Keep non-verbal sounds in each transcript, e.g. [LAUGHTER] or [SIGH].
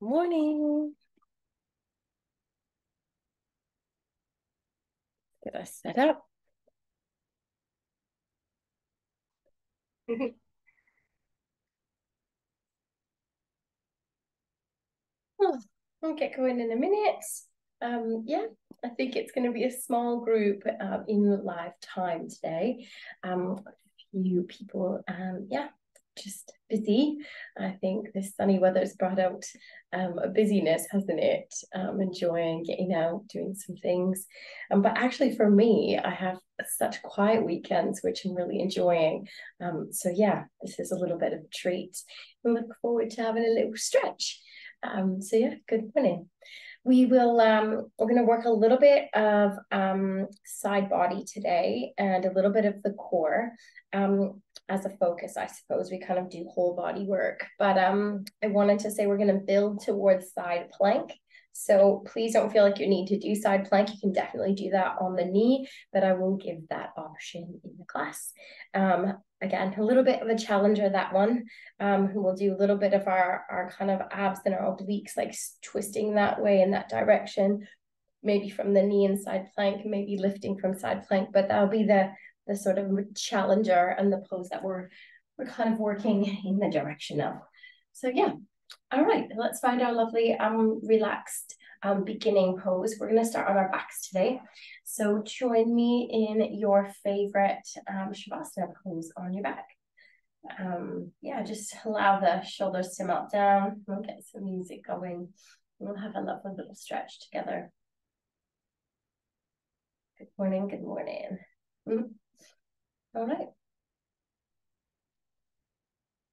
Morning. Get us set up. [LAUGHS] oh, I'll get going in a minute. Um, yeah, I think it's going to be a small group um, in live time today. Um, a few people, um, yeah, just busy. I think this sunny weather's brought out um, a busyness, hasn't it? Um, enjoying getting out, doing some things. Um, but actually, for me, I have such quiet weekends, which I'm really enjoying. Um, so yeah, this is a little bit of a treat. I look forward to having a little stretch. Um, so yeah, good morning we will um, we're going to work a little bit of um, side body today and a little bit of the core um, as a focus i suppose we kind of do whole body work but um, i wanted to say we're going to build towards side plank so please don't feel like you need to do side plank. You can definitely do that on the knee, but I will give that option in the class. Um, again, a little bit of a challenger, that one. Um, we'll do a little bit of our, our kind of abs and our obliques, like twisting that way in that direction, maybe from the knee and side plank, maybe lifting from side plank, but that'll be the, the sort of challenger and the pose that we're, we're kind of working in the direction of. So yeah, all right, let's find our lovely um relaxed um beginning pose. We're gonna start on our backs today. So join me in your favorite um Shavasana pose on your back. Um, yeah, just allow the shoulders to melt down. We'll get some music going. We'll have a lovely little stretch together. Good morning, good morning. Mm -hmm. All right.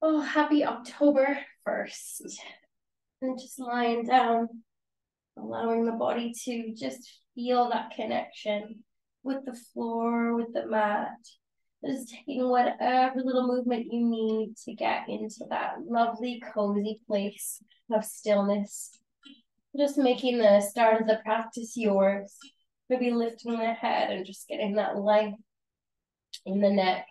Oh, happy October 1st. And just lying down, allowing the body to just feel that connection with the floor, with the mat. Just taking whatever little movement you need to get into that lovely, cozy place of stillness. Just making the start of the practice yours. Maybe lifting the head and just getting that length in the neck.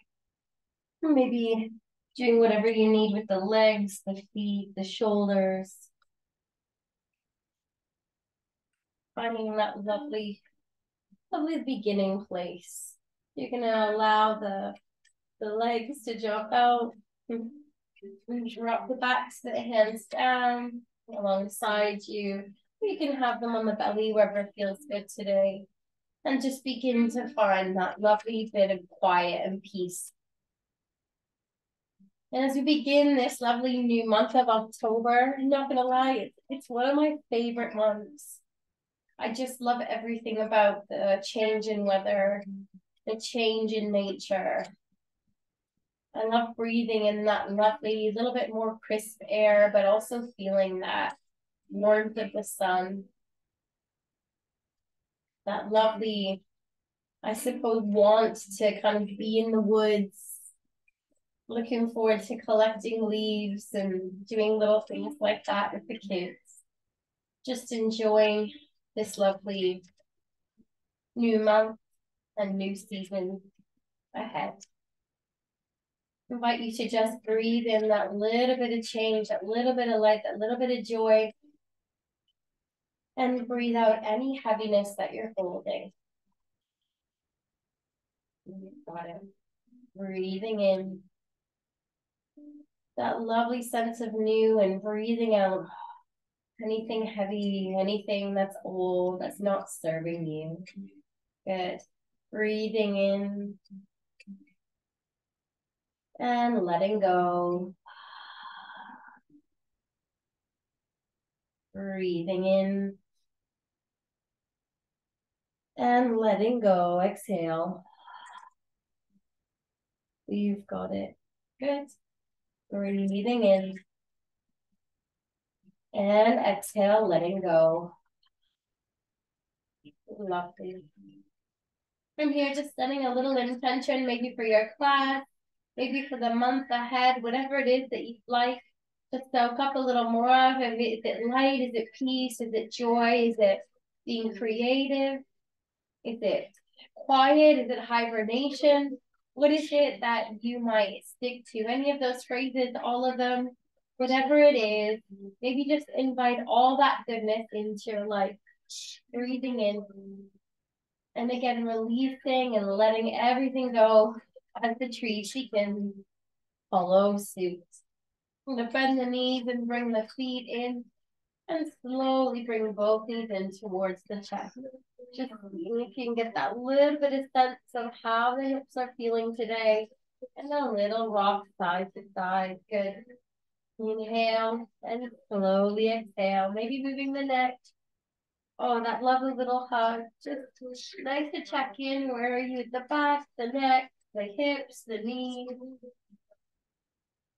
Maybe doing whatever you need with the legs, the feet, the shoulders. Finding that lovely, lovely beginning place. You're gonna allow the the legs to jump out. Drop the backs of the hands down alongside you. You can have them on the belly wherever feels good today. And just begin to find that lovely bit of quiet and peace and as we begin this lovely new month of October, I'm not gonna lie, it's, it's one of my favorite months. I just love everything about the change in weather, the change in nature. I love breathing in that lovely, little bit more crisp air, but also feeling that warmth of the sun. That lovely, I suppose, want to kind of be in the woods looking forward to collecting leaves and doing little things like that with the kids. Just enjoying this lovely new month and new season ahead. I invite you to just breathe in that little bit of change, that little bit of light, that little bit of joy, and breathe out any heaviness that you're holding. Got it. Breathing in that lovely sense of new and breathing out anything heavy, anything that's old, that's not serving you. Good. Breathing in and letting go. Breathing in and letting go. Exhale. You've got it. Good. Breathing in. And exhale, letting go. Lovely. From here, just setting a little intention, maybe for your class, maybe for the month ahead, whatever it is that you'd like to soak up a little more of. Is it light? Is it peace? Is it joy? Is it being creative? Is it quiet? Is it hibernation? what is it that you might stick to? Any of those phrases, all of them, whatever it is, maybe just invite all that goodness into your life, breathing in. And again, releasing and letting everything go as the tree she can follow suit. I'm gonna bend the knees and bring the feet in and slowly bring both knees in towards the chest. Just um, if you can get that little bit of sense of how the hips are feeling today. And a little rock side to side. Good. Inhale and slowly exhale. Maybe moving the neck. Oh, that lovely little hug. Just nice to check in. Where are you at the back, the neck, the hips, the knees?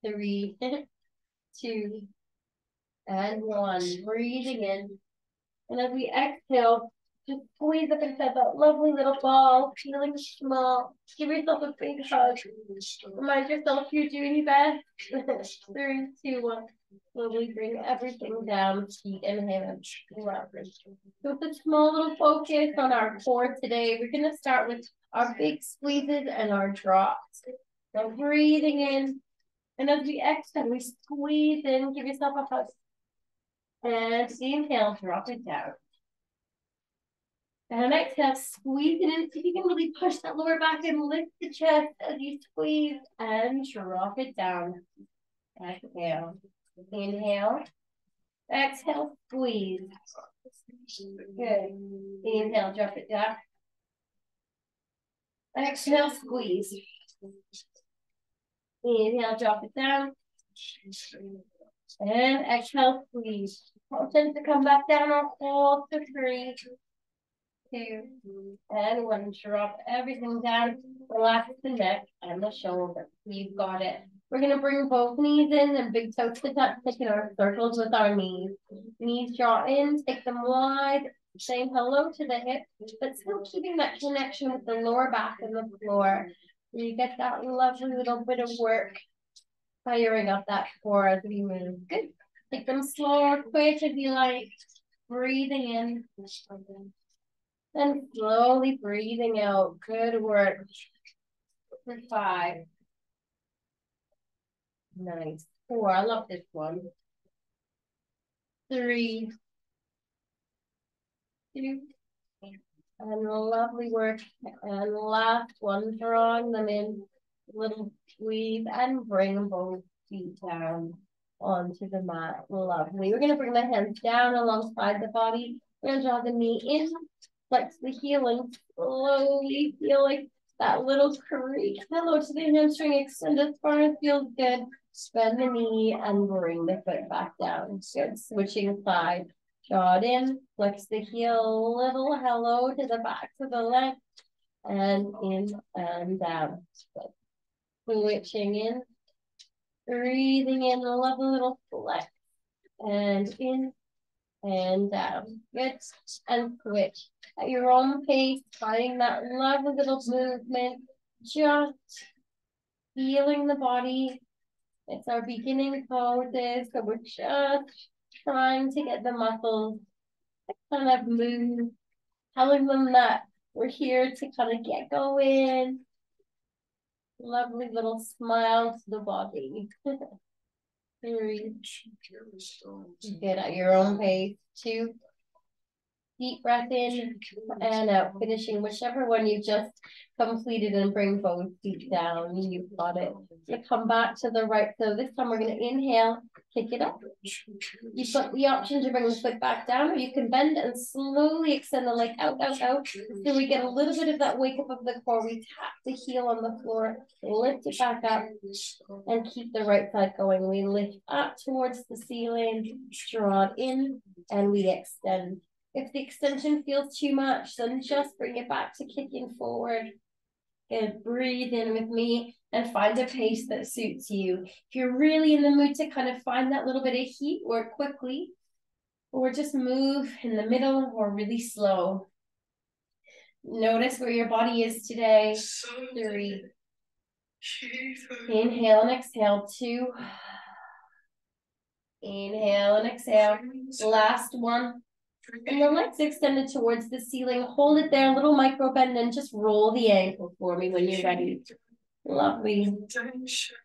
Three, [LAUGHS] two, and one. Breathing in. And as we exhale, just squeeze up inside that lovely little ball, feeling small. Give yourself a big hug. Remind yourself you're doing your best. [LAUGHS] Three, two, one. Slowly bring everything down, feet and hands. So with a small little focus on our core today, we're going to start with our big squeezes and our drops. So breathing in. And as we exhale, we squeeze in, give yourself a hug. And inhale, drop it down. And exhale, squeeze it in. See if you can really push that lower back and lift the chest as you squeeze and drop it down. Exhale. Inhale. Exhale, squeeze. Good. Inhale, drop it down. Exhale, squeeze. Inhale, drop it down. And exhale, squeeze. Tend to come back down on hold for three, two, and one. Drop everything down. Relax the neck and the shoulder. We've got it. We're going to bring both knees in and big toes to touch, taking our circles with our knees. Knees draw in, take them wide, saying hello to the hips, but still keeping that connection with the lower back and the floor. You get that lovely little bit of work firing up that core as we move. Good. Take them slow or quick if you like. Breathing in. Then slowly breathing out. Good work. For five. Nice. Four. I love this one. Three. Two. And lovely work. And last one, drawing them in. Little weave and bring both feet down onto the mat. Lovely. We're going to bring the hands down alongside the body. We're going to draw the knee in, flex the heel, and slowly feel like that little creak. Hello to the hamstring. Extend as far as feels good. Bend the knee and bring the foot back down. Good. Switching side. Draw in. Flex the heel. a Little hello to the back of the leg. And in and. Good. Switching in. Breathing in a lovely little flex. And in and down. Good. And switch. At your own pace, finding that lovely little movement. Just feeling the body. It's our beginning poses. So we're just trying to get the muscles kind of move. Telling them that we're here to kind of get going. Lovely little smile to the body. [LAUGHS] Three. Get at your own pace. Two. Deep breath in and out, finishing whichever one you just completed and bring both feet down. You've got it. You come back to the right. So this time we're going to inhale, kick it up. You've got the option to bring the foot back down, or you can bend and slowly extend the leg out, out, out. So we get a little bit of that wake up of the core. We tap the heel on the floor, lift it back up, and keep the right side going. We lift up towards the ceiling, draw it in, and we extend. If the extension feels too much, then just bring it back to kicking forward. Good. Breathe in with me and find a pace that suits you. If you're really in the mood to kind of find that little bit of heat, work quickly, or just move in the middle or really slow. Notice where your body is today. Three. Inhale and exhale. Two. Inhale and exhale. Last one. And the legs extended towards the ceiling. Hold it there, little micro bend, and just roll the ankle for me when you're ready. Lovely.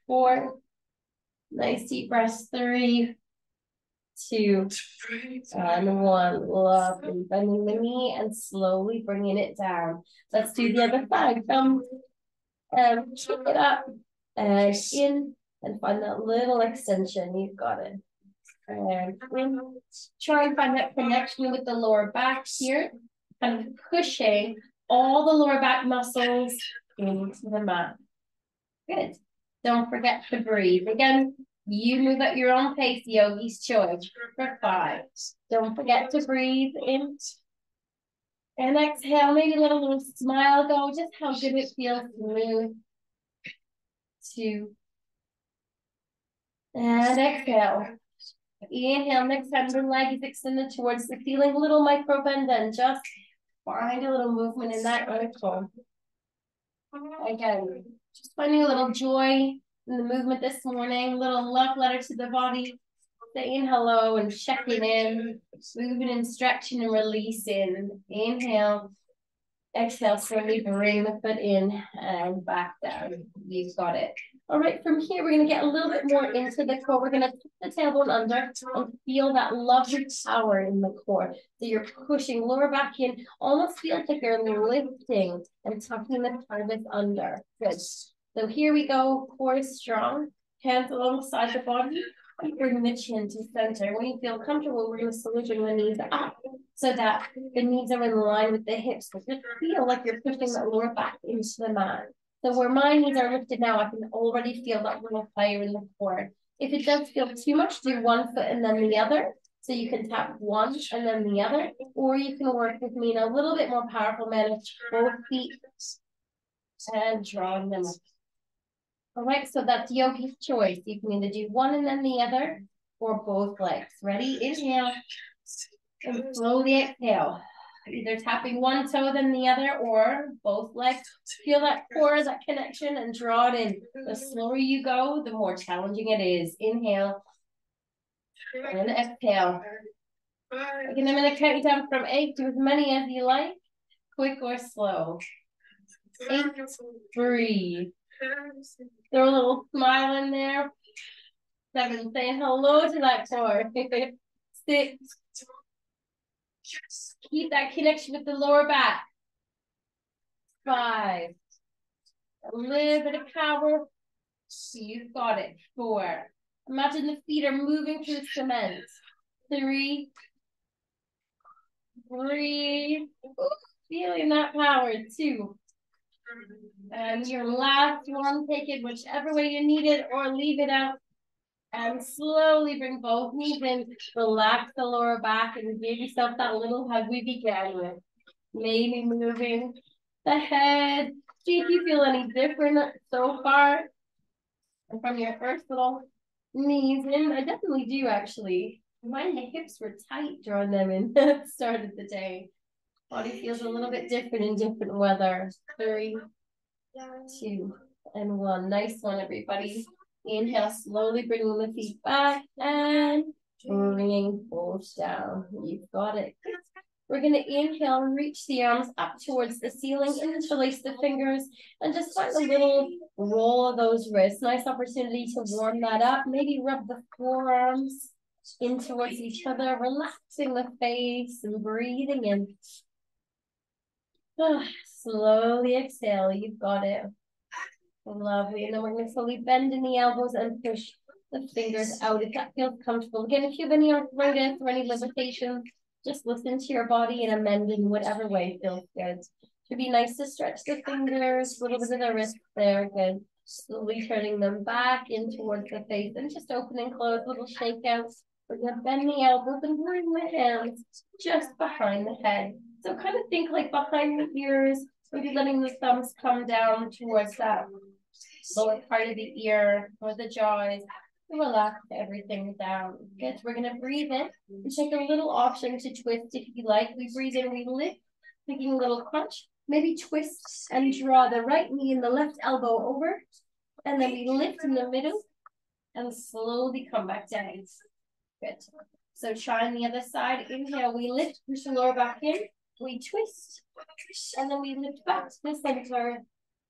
Four. Nice deep breaths. Three, two, and one. Lovely. Bending the knee and slowly bringing it down. Let's do the other side. Come and pick it up and in and find that little extension. You've got it. And. Try and find that connection with the lower back here. Of pushing all the lower back muscles into the mat. Good. Don't forget to breathe. Again, you move at your own pace, yogi's choice for five. Don't forget to breathe in. And exhale, maybe let a little smile go, just how good it feels to move. Two. And exhale. Inhale, next time the leg is extended towards the ceiling, a little micro bend and just find a little movement in that ankle. Again, just finding a little joy in the movement this morning, little love letter to the body, saying hello and checking in, moving and stretching and releasing. Inhale, exhale, slowly bring the foot in and back down. You've got it. All right, from here, we're going to get a little bit more into the core. We're going to tuck the tailbone under and feel that lovely power in the core. So you're pushing lower back in, almost feels like you're lifting and tucking the pelvis under. Good. So here we go, core is strong, hands alongside the body. Bring the chin to center. When you feel comfortable, we're going to solution the knees up so that the knees are in line with the hips. So just feel like you're pushing that lower back into the mat. So where my knees are lifted now, I can already feel that little fire in the core. If it does feel too much, do one foot and then the other. So you can tap one and then the other, or you can work with me in a little bit more powerful manner, both feet and drawing them up. All right, so that's yogi's choice. You can either do one and then the other, or both legs. Ready? Inhale, and slowly exhale either tapping one toe than the other or both legs. Feel that core, that connection, and draw it in. The slower you go, the more challenging it is. Inhale and exhale. Again, I'm going to count you down from eight to as many as you like, quick or slow. Eight, breathe. Throw a little smile in there. Seven, saying hello to that core. [LAUGHS] Six, Keep that connection with the lower back. Five. A little bit of power. You've got it. Four. Imagine the feet are moving through cement. Three. Breathe. Ooh, feeling that power. Two. And your last one, take it whichever way you need it or leave it out. And slowly bring both knees in, relax the lower back and give yourself that little hug we began with. Maybe moving the head. See if you feel any different so far. From your first little knees in, I definitely do actually. My hips were tight drawing them in [LAUGHS] the start of the day. Body feels a little bit different in different weather. Three, two, and one. Nice one, everybody. Inhale, slowly bringing the feet back and bringing both down. You've got it. We're going to inhale reach the arms up towards the ceiling, interlace the fingers, and just find a little roll of those wrists. Nice opportunity to warm that up. Maybe rub the forearms in towards each other, relaxing the face and breathing in. [SIGHS] slowly exhale. You've got it. Lovely. And then we're going to slowly bend in the elbows and push the fingers out if that feels comfortable. Again, if you have any arthritis or any limitations, just listen to your body and amend in whatever way feels good. Should be nice to stretch the fingers, a little bit of the wrist there. Good. Slowly turning them back in towards the face and just open and close, little shakeouts. We're going to bend the elbows and bring the hands just behind the head. So kind of think like behind the ears, maybe letting the thumbs come down towards that lower part of the ear or the jaws. Relax everything down. Good. We're going to breathe in and take a little option to twist if you like. We breathe in, we lift, taking a little crunch. Maybe twist and draw the right knee and the left elbow over. And then we lift in the middle and slowly come back down. Good. So try on the other side. Inhale, we lift, push the lower back in. We twist. And then we lift back to the center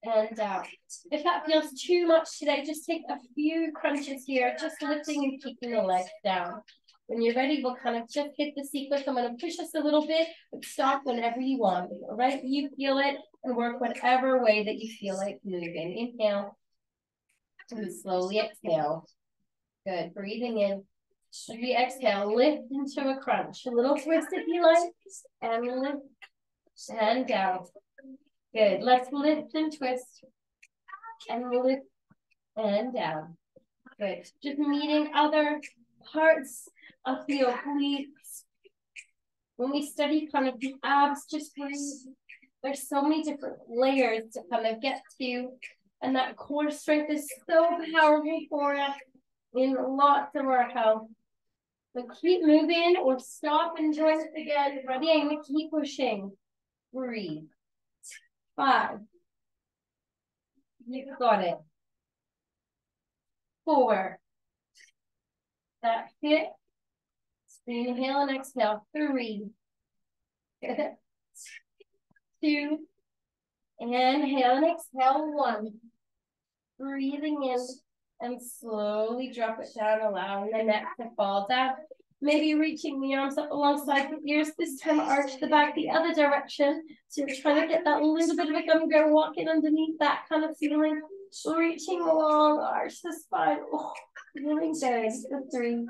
and down. If that feels too much today, just take a few crunches here, just lifting and keeping the legs down. When you're ready, we'll kind of just hit the sequence. I'm to push us a little bit, but stop whenever you want. All right, you feel it and work whatever way that you feel like moving. Inhale and slowly exhale. Good. Breathing in. Should we exhale? Lift into a crunch. A little twist if you like. And lift and down. Good. Let's lift and twist. And lift and down. Good. Just meeting other parts of the obliques. When we study kind of the abs, just breathe. There's so many different layers to kind of get to. And that core strength is so powerful for us in lots of our health. So keep moving or stop and join us again. Ready? I'm going to keep pushing. Breathe. Five. You got it. Four. That's it. Inhale and exhale. Three. [LAUGHS] Two. Inhale and exhale. One. Breathing in and slowly drop it down, allowing the neck to fall down. Maybe reaching the arms up alongside the ears. This time arch the back the other direction. So you're trying to get that little bit of a gum go walking underneath that kind of feeling. So reaching along, arch the spine. Oh, really good. Three,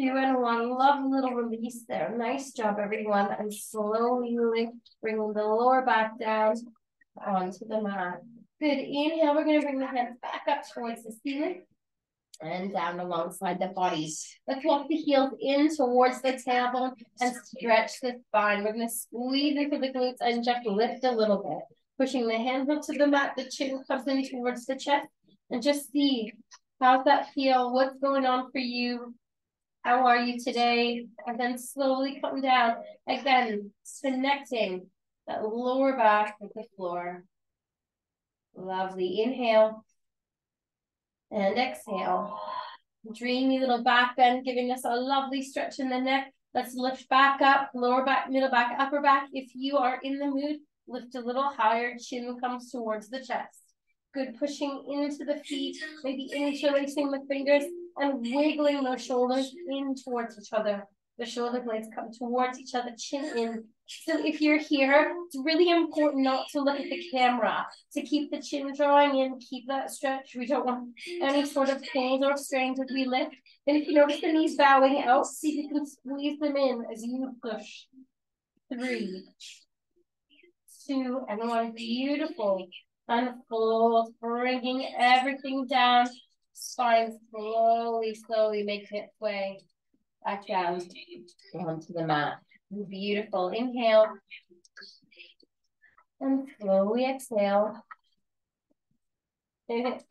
two and one. Love little release there. Nice job, everyone. And slowly lift, bringing the lower back down onto the mat. Good. Inhale, we're going to bring the hands back up towards the ceiling and down alongside the bodies. Let's walk the heels in towards the tailbone and stretch the spine. We're to squeeze into the glutes and just lift a little bit. Pushing the hands up to the mat, the chin comes in towards the chest. And just see, how's that feel? What's going on for you? How are you today? And then slowly come down. Again, connecting that lower back with the floor. Lovely. Inhale. And exhale. Dreamy little back bend, giving us a lovely stretch in the neck. Let's lift back up, lower back, middle back, upper back. If you are in the mood, lift a little higher, chin comes towards the chest. Good, pushing into the feet, maybe interlacing the fingers and wiggling those shoulders in towards each other. The shoulder blades come towards each other, chin in. So if you're here, it's really important not to look at the camera, to keep the chin drawing in, keep that stretch. We don't want any sort of pulls or strains as we lift. And if you notice the knees bowing out, see if you can squeeze them in as you push. Three, two, and one. Beautiful. Unfold, bringing everything down spine slowly, slowly makes its way back down onto the mat. Beautiful. Inhale. And slowly exhale.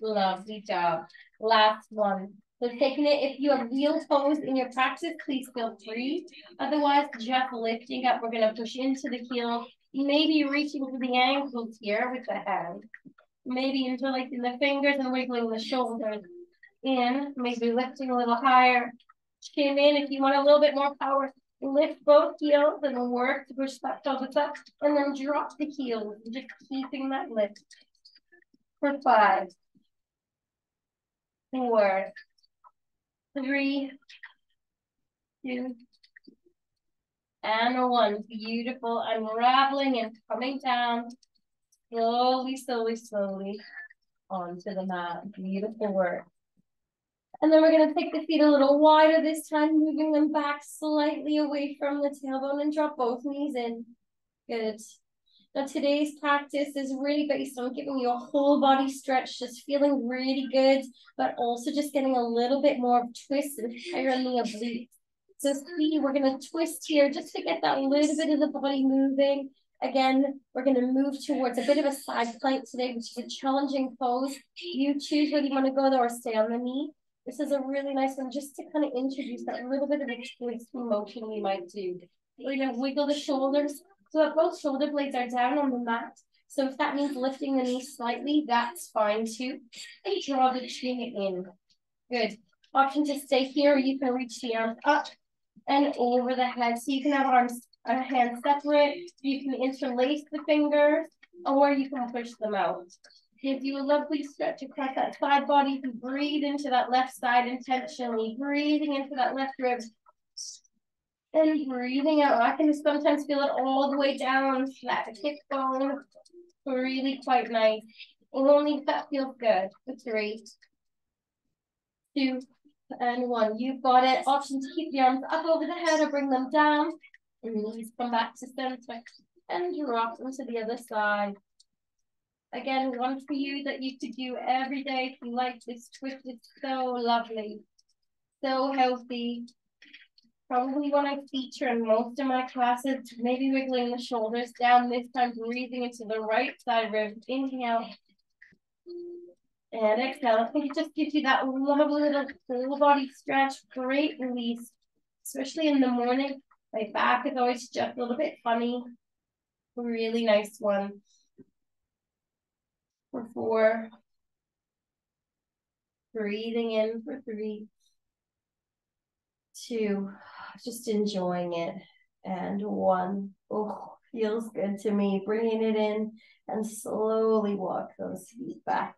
Lovely job. Last one. So taking it, if you have wheel toes in your practice, please feel free. Otherwise, just lifting up. We're going to push into the heel. Maybe reaching to the ankles here with the hand. Maybe interlacing the fingers and wiggling the shoulders in, maybe lifting a little higher. Chin in if you want a little bit more power. Lift both heels and work to push that pelvis up. And then drop the heels, just keeping that lift. For five, four, three, two, and one. Beautiful. Unraveling and coming down slowly, slowly, slowly onto the mat. Beautiful work. And then we're going to take the feet a little wider this time, moving them back slightly away from the tailbone and drop both knees in. Good. Now today's practice is really based on giving you a whole body stretch, just feeling really good, but also just getting a little bit more of twist and higher in the obliques. So see, we're going to twist here just to get that little bit of the body moving. Again, we're going to move towards a bit of a side plank today, which is a challenging pose. You choose whether you want to go there or stay on the knee. This is a really nice one just to kind of introduce that little bit of a twist motion we might do. We're going to wiggle the shoulders so that both shoulder blades are down on the mat. So if that means lifting the knee slightly, that's fine too. And draw the chin in. Good. Option to stay here, or you can reach the arms up and over the head. So you can have arms, uh, hands separate. You can interlace the fingers. or you can push them out. Gives you a lovely stretch across that side body. You breathe into that left side intentionally, breathing into that left rib. And breathing out. I can sometimes feel it all the way down to that hip bone. Really quite nice. Only if that feels good. For three, two, and one. You've got it. Option to keep the arms up over the head or bring them down. And knees come back to center and drop them to the other side. Again, one for you that you could do every day if you like this twist. It's so lovely, so healthy. Probably one I feature in most of my classes, maybe wiggling the shoulders down, this time breathing into the right side rib. Inhale. And exhale. I think it just gives you that lovely little full body stretch. Great release, especially in the morning. My back is always just a little bit funny. Really nice one. For four. Breathing in for three. Two. Just enjoying it. And one. Oh, feels good to me. Bringing it in and slowly walk those feet back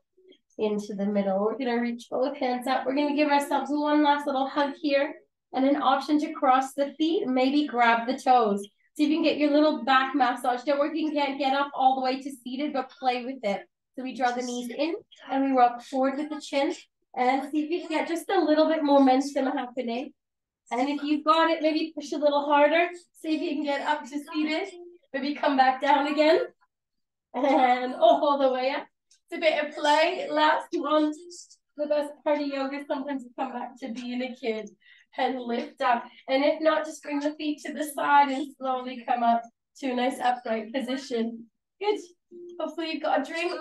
into the middle. We're going to reach both hands up. We're going to give ourselves one last little hug here and an option to cross the feet. Maybe grab the toes. See if you can get your little back massage. Don't worry if you can't get up all the way to seated, but play with it. So we draw the knees in and we rock forward with the chin and see if you can get just a little bit more momentum happening. And if you've got it, maybe push a little harder. See if you can get up to seated. Maybe come back down again. And all the way up. It's a bit of play. Last one. The best part of yoga sometimes you come back to being a kid and lift up. And if not, just bring the feet to the side and slowly come up to a nice upright position. Good. Hopefully you've got a drink.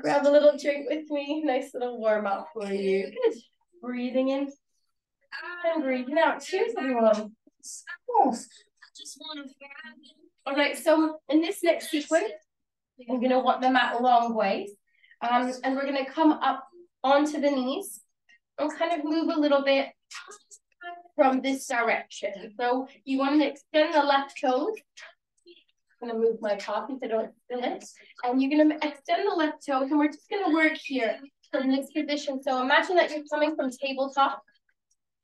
Grab a little drink with me. Nice little warm up for you. Good. Breathing in and breathing out. Cheers, everyone. All right, so in this next sequence, I'm going to walk the mat long ways. Um, and we're going to come up onto the knees and kind of move a little bit from this direction. So you want to extend the left toes. To move my coffee so I don't it. And you're going to extend the left toes and we're just going to work here from this position. So imagine that you're coming from tabletop,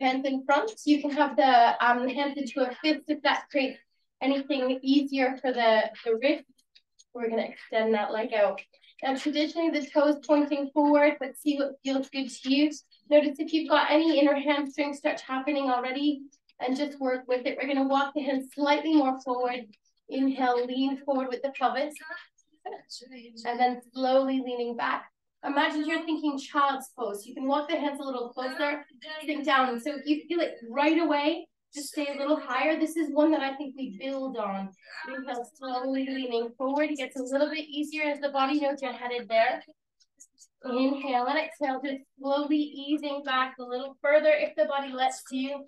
hands in front. You can have the um, hands into a fist if that creates anything easier for the, the wrist we're going to extend that leg out. Now, traditionally, the toes pointing forward, but see what feels good to you. Notice if you've got any inner hamstring stretch happening already, and just work with it. We're going to walk the hands slightly more forward. Inhale, lean forward with the pelvis. And then slowly leaning back. Imagine you're thinking child's pose. You can walk the hands a little closer, sink down. So if you feel it right away, just stay a little higher. This is one that I think we build on. Inhale, slowly leaning forward. It gets a little bit easier as the body knows you're headed there. Inhale and exhale, just slowly easing back a little further if the body lets you.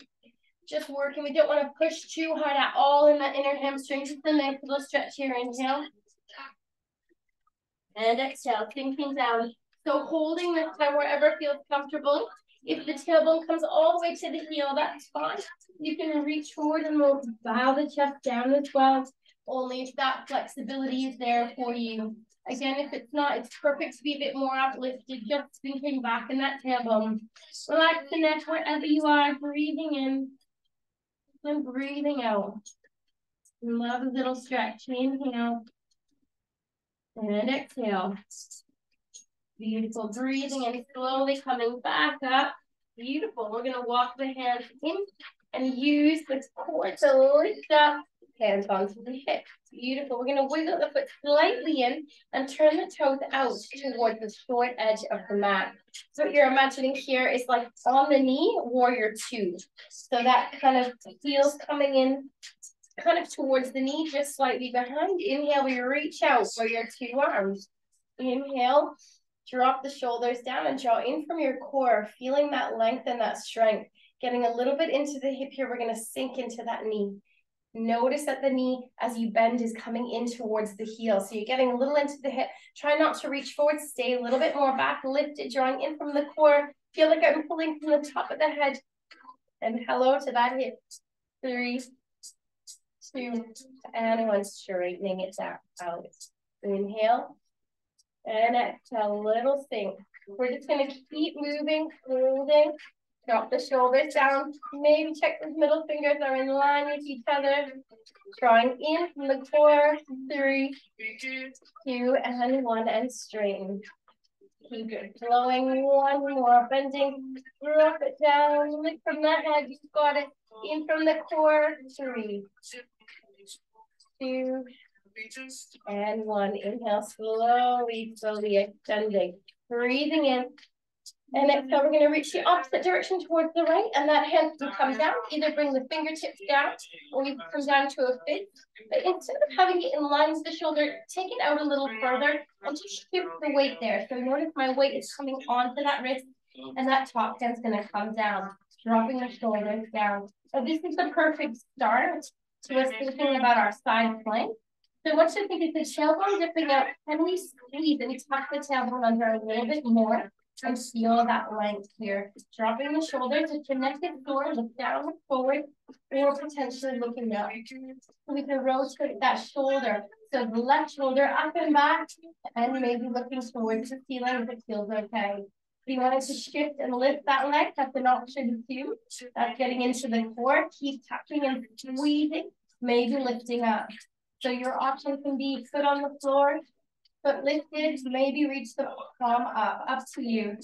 Just working. We don't want to push too hard at all in that inner hamstring. Just a nice little stretch here. Inhale. And exhale, sinking down. So holding this time wherever feels comfortable. If the tailbone comes all the way to the heel, that's fine. You can reach forward and we'll bow the chest down as well, only if that flexibility is there for you. Again, if it's not, it's perfect to be a bit more uplifted, just sinking back in that tailbone. Relax the neck wherever you are, breathing in and breathing out. Love a little stretch. Inhale and exhale. Beautiful. Breathing and slowly coming back up. Beautiful. We're going to walk the hands in and use the core to lift up. Hands onto the hips. Beautiful. We're going to wiggle the foot slightly in and turn the toes out towards the short edge of the mat. So what you're imagining here is like on the knee, warrior two. So that kind of feels coming in kind of towards the knee, just slightly behind. Inhale, we reach out for your two arms. Inhale, Drop the shoulders down and draw in from your core, feeling that length and that strength. Getting a little bit into the hip here, we're going to sink into that knee. Notice that the knee, as you bend, is coming in towards the heel. So you're getting a little into the hip. Try not to reach forward. Stay a little bit more back, lifted, drawing in from the core. Feel like I'm pulling from the top of the head. And hello to that hip. Three, two, and one. Straightening it down, out. Inhale. And exhale, little sink. We're just gonna keep moving, holding. Drop the shoulders down. Maybe check those middle fingers are in line with each other. Drawing in from the core. Three, two, and one, and straighten. Keep it flowing. One more. Bending. Drop it down. Lift from the head. You got it. In from the core. Three, two, and one. Inhale slowly, slowly extending. Breathing in. And next time we're going to reach the opposite direction towards the right, and that hand can come down. Either bring the fingertips down, or you come down to a fist. But instead of having it in line with the shoulder, take it out a little further and just shift the weight there. So notice my weight is coming onto that wrist, and that top hand's going to come down, dropping the shoulders down. So this is the perfect start to us thinking about our side plank. So what you think is the tailbone dipping out, can we squeeze and tuck the tailbone under a little bit more and feel that length here. Dropping the shoulder to connect it forward, look down forward, or potentially looking up. We can rotate that shoulder. So the left shoulder up and back, and maybe looking towards the ceiling if it feels okay. If you wanted to shift and lift that leg, that's an option too. That's getting into the core. Keep tucking and squeezing, maybe lifting up. So your option can be foot on the floor, foot lifted, maybe reach the palm up, up to you.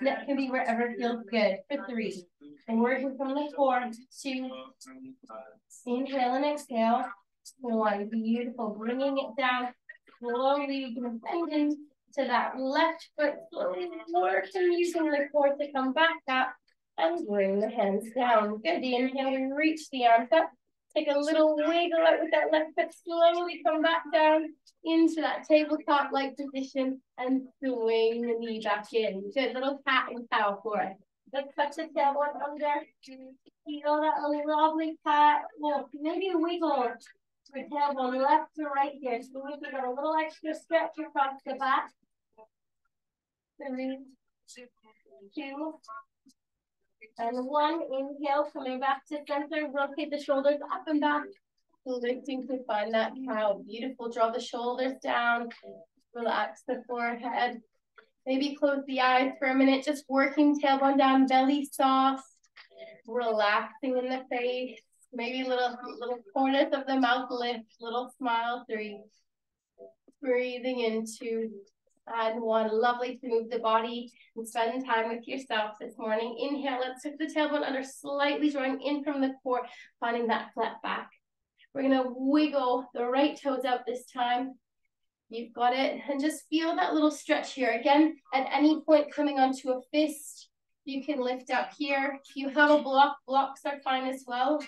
Neck can be wherever feels good for three. And working from the core, two, inhale and exhale, one, beautiful, bringing it down, slowly, you can bend into that left foot, slowly working using the core to come back up and bring the hands down. Good, inhale, reach the arms up, Take a little wiggle out with that left foot. Slowly come back down into that tabletop-like position and swing the knee back in. Good little cat and cow for it. Let's touch the tailbone under. Feel that lovely cat. Well, maybe wiggle your tailbone left to right here. So we got a little extra stretch across the back. Three, two, and one, inhale, coming back to center, rotate the shoulders up and back. Lifting to find that cow. Beautiful. Draw the shoulders down. Relax the forehead. Maybe close the eyes for a minute. Just working tailbone down, belly soft. Relaxing in the face. Maybe little little corners of the mouth lift. Little smile. Three. Breathing into and one. Lovely to move the body and spend time with yourself this morning. Inhale, let's tuck the tailbone under, slightly drawing in from the core, finding that flat back. We're gonna wiggle the right toes out this time. You've got it. And just feel that little stretch here. Again, at any point coming onto a fist, you can lift up here. If you have a block, blocks are fine as well.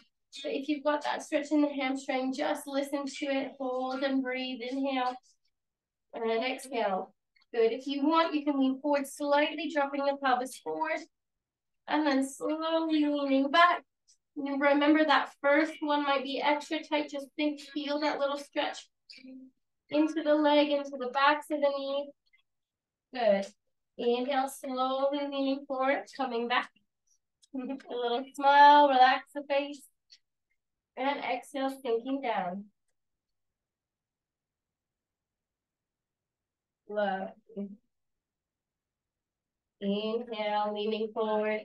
But if you've got that stretch in the hamstring, just listen to it, hold and breathe. Inhale and exhale. Good. If you want, you can lean forward slightly, dropping the pelvis forward. And then slowly leaning back. And remember that first one might be extra tight. Just think, feel that little stretch into the leg, into the backs of the knee. Good. Inhale, slowly leaning forward, coming back. [LAUGHS] A little smile, relax the face. And exhale, sinking down. Love. Inhale, leaning forward.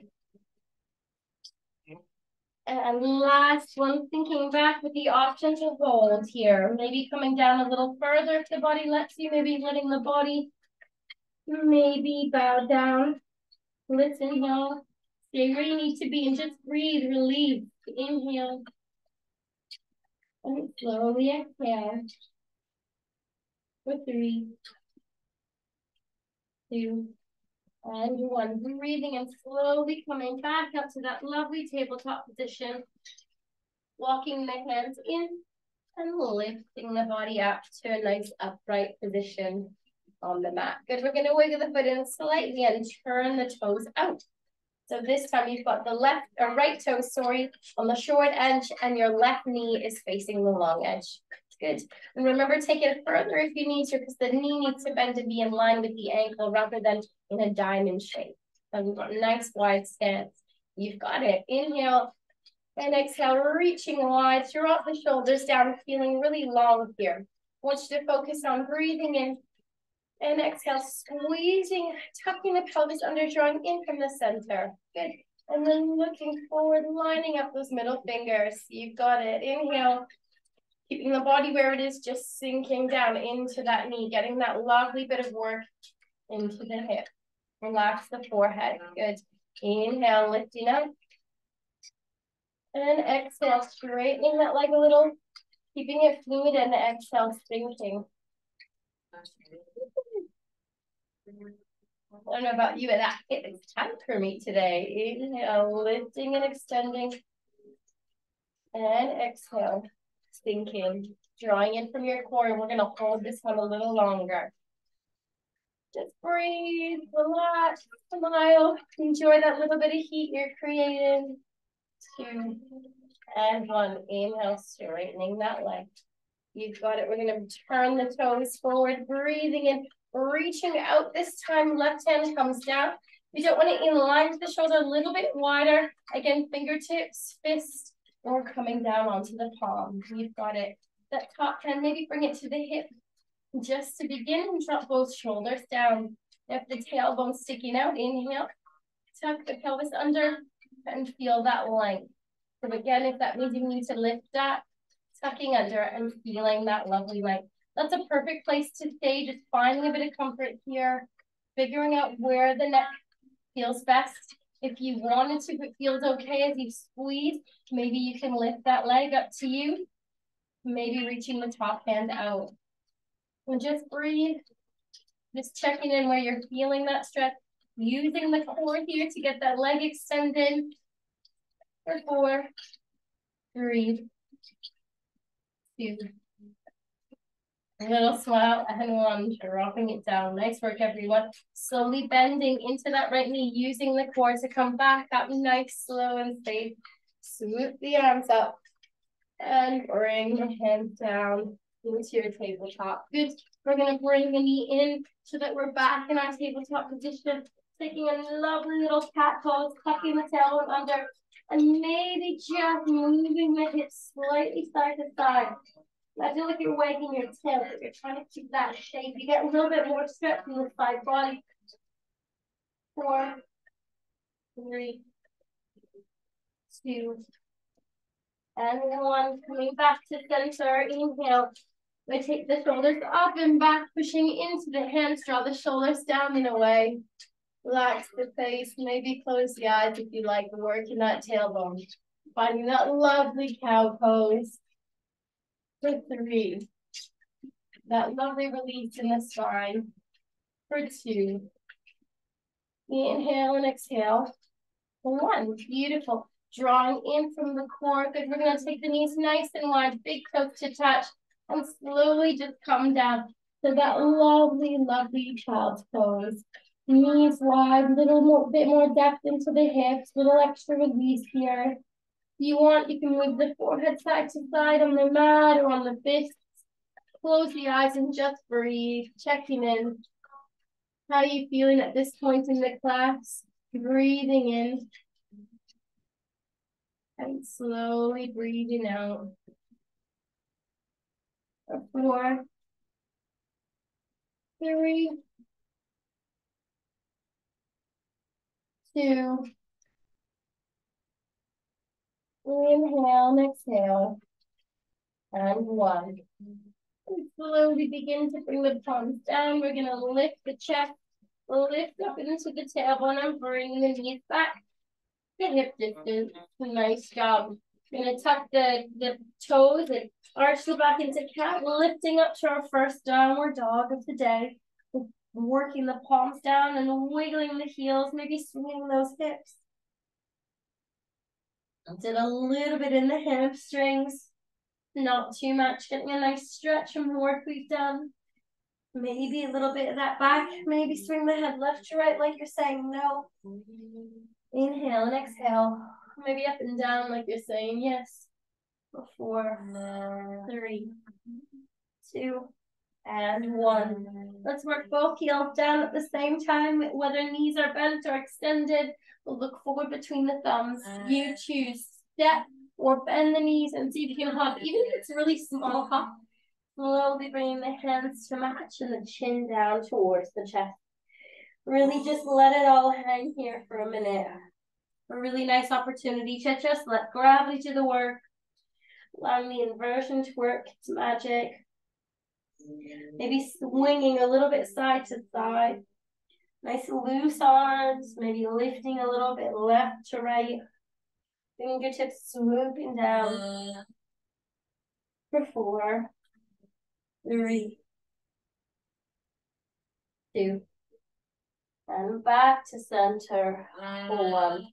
And last one, thinking back with the option to hold here. Maybe coming down a little further if the body lets you. Maybe letting the body maybe bow down. Listen now. Stay where you need to be and just breathe, relieve. Inhale. And slowly exhale. For three, two, and one. Breathing and slowly coming back up to that lovely tabletop position. Walking the hands in and lifting the body up to a nice upright position on the mat. Good, we're gonna wiggle the foot in slightly and turn the toes out. So this time you've got the left or right toe, sorry, on the short edge and your left knee is facing the long edge. Good. And remember, take it further if you need to, because the knee needs to bend to be in line with the ankle rather than in a diamond shape. So we've got a nice wide stance. You've got it. Inhale and exhale, reaching wide. Drop the shoulders down, feeling really long here. want you to focus on breathing in and exhale, squeezing, tucking the pelvis under, drawing in from the center. Good. And then looking forward, lining up those middle fingers. You've got it. Inhale, keeping the body where it is, just sinking down into that knee, getting that lovely bit of work into the hip. Relax the forehead. Good. Inhale, lifting up. And exhale, straightening that leg a little, keeping it fluid, and exhale, sinking. I don't know about you, but that it's tight for me today. Inhale, lifting and extending. And exhale, sinking. Drawing in from your core. We're going to hold this one a little longer. Just breathe, relax, smile. Enjoy that little bit of heat you're creating. Two and one. Inhale, straightening that leg. You've got it. We're going to turn the toes forward, breathing in reaching out this time, left hand comes down. We don't want to align the shoulder a little bit wider. Again, fingertips, fist, or coming down onto the palm. We've got it. That top hand, maybe bring it to the hip. Just to begin, drop both shoulders down. If the tailbone sticking out, inhale. Tuck the pelvis under and feel that length. So again, if that means you need to lift that, tucking under and feeling that lovely length. That's a perfect place to stay, just finding a bit of comfort here, figuring out where the neck feels best. If you wanted to, it feels okay as you squeeze, maybe you can lift that leg up to you, maybe reaching the top hand out. And just breathe, just checking in where you're feeling that stretch, using the core here to get that leg extended. For four, three, two, little smile and um, one, dropping it down. Nice work, everyone. Slowly bending into that right knee, using the core to come back up nice, slow and safe. Swoop the arms up and bring the hands down into your tabletop. Good. We're going to bring the knee in so that we're back in our tabletop position. Taking a lovely little cat pose, tucking the tail under, and maybe just moving the hips slightly side to side. I feel like you're wagging your tail, but you're trying to keep that shape. You get a little bit more stretch from the side body. Four, three, two, and one. Coming back to center. Inhale. We take the shoulders up and back, pushing into the hands. Draw the shoulders down and away. Relax the face. Maybe close the eyes if you like. Working that tailbone. Finding that lovely cow pose for three. That lovely release in the spine for two. Inhale and exhale for one. Beautiful. Drawing in from the core. Good. We're going to take the knees nice and wide, big toes to touch, and slowly just come down to that lovely, lovely child's pose. Knees wide, little more, bit more depth into the hips, little extra release here you want, you can move the forehead side to side on the mat or on the fists. Close the eyes and just breathe, checking in. How are you feeling at this point in the class? Breathing in. And slowly breathing out. Four, three, two, Inhale and exhale. And one. Slowly begin to bring the palms down. We're going to lift the chest, lift up into the tailbone and bring the knees back hip distance. Nice job. We're going to tuck the, the toes and arch the back into cat, lifting up to our first downward dog of the day. Working the palms down and wiggling the heels, maybe swinging those hips. Did a little bit in the hamstrings, not too much. Getting a nice stretch from the work we've done. Maybe a little bit of that back. Maybe swing the head left to right like you're saying no. Inhale and exhale. Maybe up and down like you're saying yes. Four, three, two, and one. Let's work both heels down at the same time, whether knees are bent or extended. Look forward between the thumbs. You uh, choose step or bend the knees and see if you can hop. Even if it's a really small hop, slowly bringing the hands to match and the chin down towards the chest. Really just let it all hang here for a minute. A really nice opportunity to just let gravity do the work. Allowing the inversion to work its magic. Maybe swinging a little bit side to side. Nice loose arms, maybe lifting a little bit left to right. Fingertips swooping down. For four, three, two, and back to center one.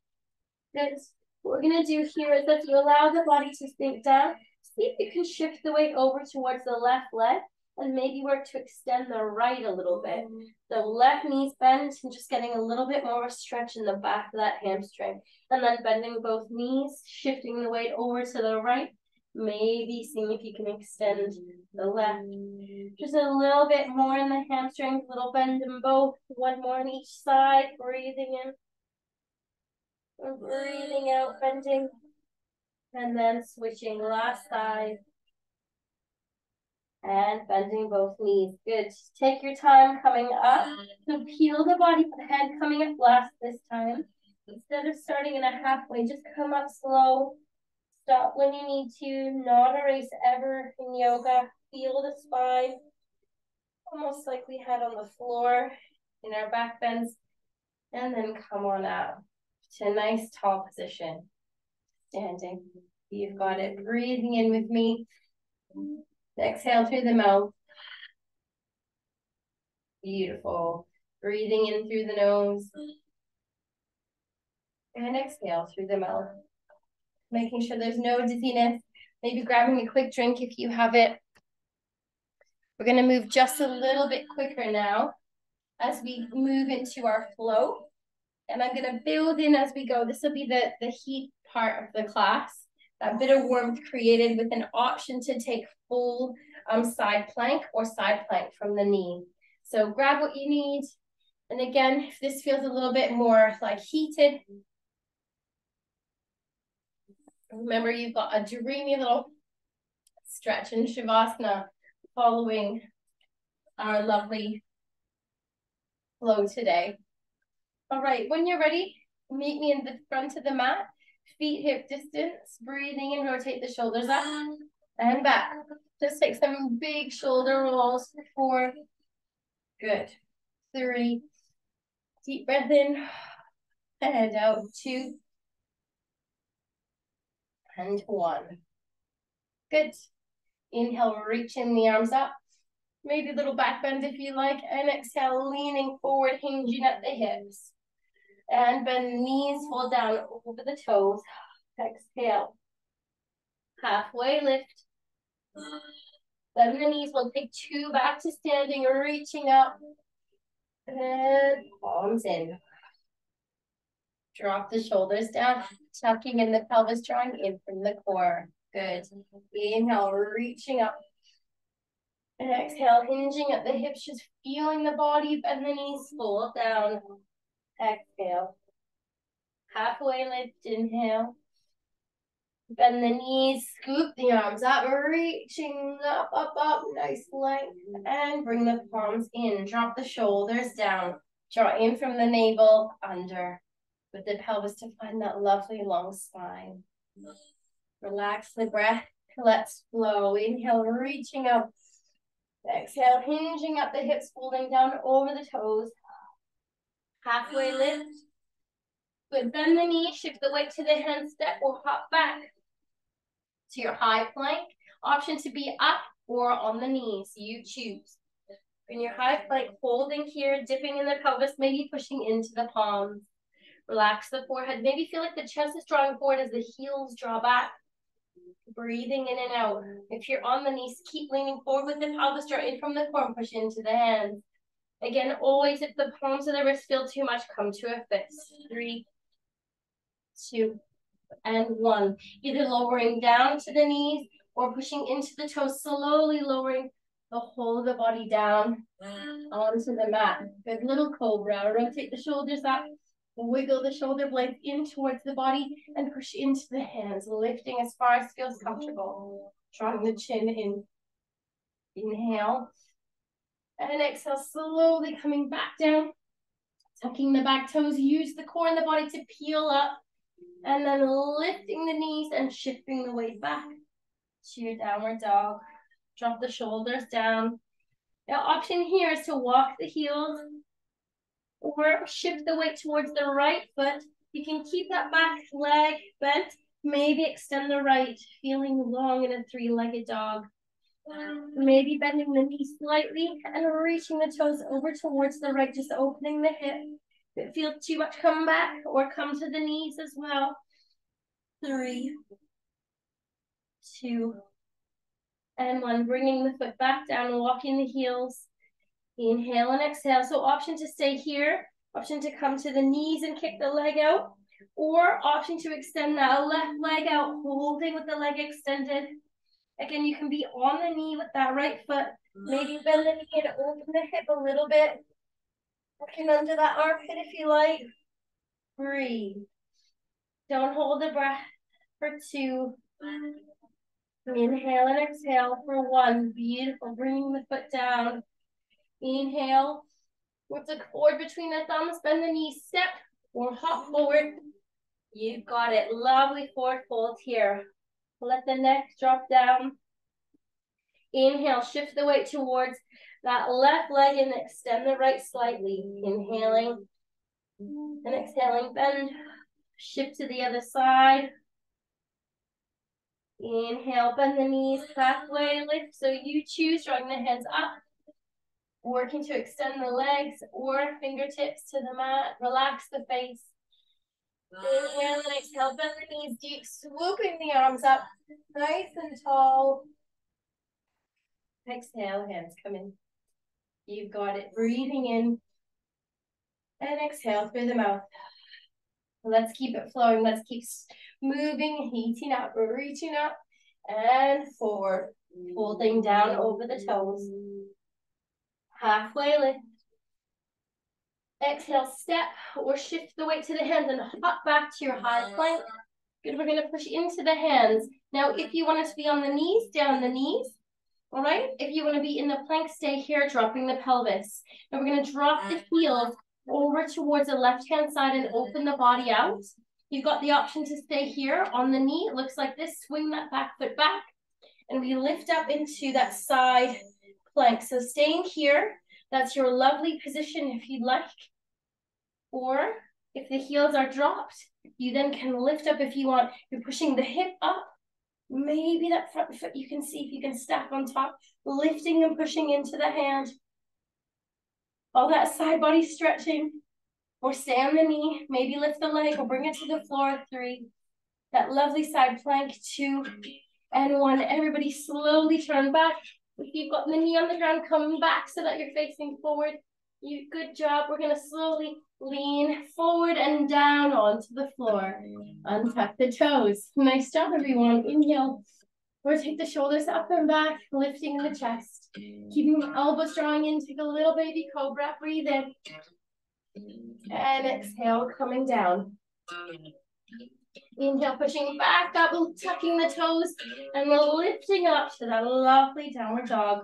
Good. What we're gonna do here is that you allow the body to sink down, see if you can shift the weight over towards the left leg and maybe work to extend the right a little bit. Mm-hmm. The left knee's bent and just getting a little bit more of a stretch in the back of that hamstring. And then bending both knees, shifting the weight over to the right, maybe seeing if you can extend the left. Mm-hmm. Just a little bit more in the hamstrings, little bend in both, one more on each side, breathing in. breathing out, bending. And then switching last side and bending both knees. Good. Take your time coming up. So peel the body, the head coming up last this time. Instead of starting in a halfway, just come up slow. Stop when you need to. Not a race ever in yoga. Feel the spine. Almost like we had on the floor in our back bends. And then come on up to a nice tall position. Standing. You've got it. Breathing in with me. Exhale through the mouth. Beautiful. Breathing in through the nose. And exhale through the mouth. Making sure there's no dizziness. Maybe grabbing a quick drink if you have it. We're going to move just a little bit quicker now as we move into our flow. And I'm going to build in as we go. This will be the, the heat part of the class that bit of warmth created with an option to take full um, side plank or side plank from the knee. So grab what you need. And again, if this feels a little bit more like heated, remember you've got a dreamy little stretch in Shavasana following our lovely flow today. All right, when you're ready, meet me in the front of the mat feet hip distance, breathing and rotate the shoulders up and back. Just take some big shoulder rolls four. Good. Three. Deep breath in and out. Two. And one. Good. Inhale, reaching the arms up. Maybe a little back bend if you like. And exhale, leaning forward, hinging at the hips. And bend the knees, fall down over the toes. Exhale. Halfway lift. Bend the knees. We'll take two back to standing, reaching up. And palms in. Drop the shoulders down, tucking in the pelvis, drawing in from the core. Good. Inhale, reaching up. And exhale, hinging at the hips, just feeling the body, bend the knees, fold down. Exhale. Halfway lift, inhale. Bend the knees, scoop the arms up, reaching up, up, up, nice length. And bring the palms in, drop the shoulders down. Draw in from the navel, under. With the pelvis to find that lovely long spine. Relax the breath, let's flow. Inhale, reaching up. Exhale, hinging up the hips, folding down over the toes. Halfway lift. Good, bend the knee, shift the weight to the hand step or hop back to your high plank. Option to be up or on the knees, you choose. In your high plank, holding here, dipping in the pelvis, maybe pushing into the palms. Relax the forehead. Maybe feel like the chest is drawing forward as the heels draw back. Breathing in and out. If you're on the knees, keep leaning forward with the pelvis, draw in from the core and push into the hands. Again, always if the palms of the wrists feel too much, come to a fist. Three, two, and one. Either lowering down to the knees or pushing into the toes, slowly lowering the whole of the body down onto the mat. Good little cobra. Rotate the shoulders up, wiggle the shoulder blades in towards the body, and push into the hands, lifting as far as feels comfortable. Drawing the chin in Inhale. And exhale, slowly coming back down. Tucking the back toes. Use the core and the body to peel up. And then lifting the knees and shifting the weight back to your downward dog. Drop the shoulders down. The option here is to walk the heels or shift the weight towards the right foot. You can keep that back leg bent, maybe extend the right, feeling long in a three-legged dog. Maybe bending the knee slightly and reaching the toes over towards the right, just opening the hip. If it feels too much, come back or come to the knees as well. Three, two, and one. Bringing the foot back down, walking the heels. Inhale and exhale. So option to stay here, option to come to the knees and kick the leg out, or option to extend that left leg out, holding with the leg extended. Again, you can be on the knee with that right foot. Maybe [SIGHS] bend the knee and open the hip a little bit. Working under that armpit if you like. Breathe. Don't hold the breath for two. Inhale and exhale for one. Beautiful. Bringing the foot down. Inhale. Let's look between the thumbs. Bend the knee, Step or hop forward. You've got it. Lovely forward fold here. Let the neck drop down. Inhale, shift the weight towards that left leg and extend the right slightly. Inhaling and exhaling, bend. Shift to the other side. Inhale, bend the knees, halfway lift. So you choose, drawing the hands up, working to extend the legs or fingertips to the mat. Relax the face. Inhale and exhale, bend the knees deep, swooping the arms up, nice and tall. Exhale, hands come in. You've got it. Breathing in and exhale through the mouth. Let's keep it flowing. Let's keep moving, heating up, reaching up and forward. Folding down over the toes. Halfway lift. Exhale, step or shift the weight to the hands and hop back to your high plank. Good, we're gonna push into the hands. Now, if you want to be on the knees, down the knees. All right, if you wanna be in the plank, stay here, dropping the pelvis. Now we're gonna drop the heels over towards the left-hand side and open the body out. You've got the option to stay here on the knee. It looks like this. Swing that back foot back. And we lift up into that side plank. So staying here, that's your lovely position if you'd like. Or if the heels are dropped, you then can lift up if you want. You're pushing the hip up. Maybe that front foot you can see if you can stack on top, lifting and pushing into the hand. All that side body stretching. Or stay on the knee, maybe lift the leg or bring it to the floor. Three. That lovely side plank. Two and one. Everybody slowly turn back. If you've got the knee on the ground, come back so that you're facing forward. You good job. We're gonna slowly lean forward and down onto the floor. Untuck the toes. Nice job, everyone. Inhale. Rotate the shoulders up and back, lifting the chest. Keeping the elbows drawing in. Take a little baby cobra. Breathe in. And exhale, coming down. Inhale, pushing back up, tucking the toes, and lifting up to that lovely downward dog.